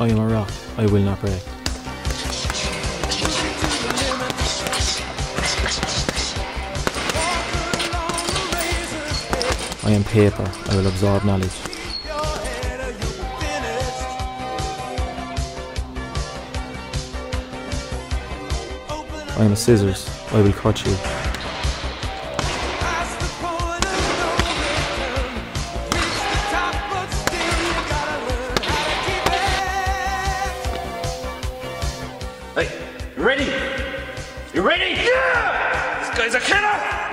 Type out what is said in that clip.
I am a rock, I will not break. I am paper, I will absorb knowledge. I am scissors, I will cut you. Hey, you ready? You ready? Yeah! This guy's a killer!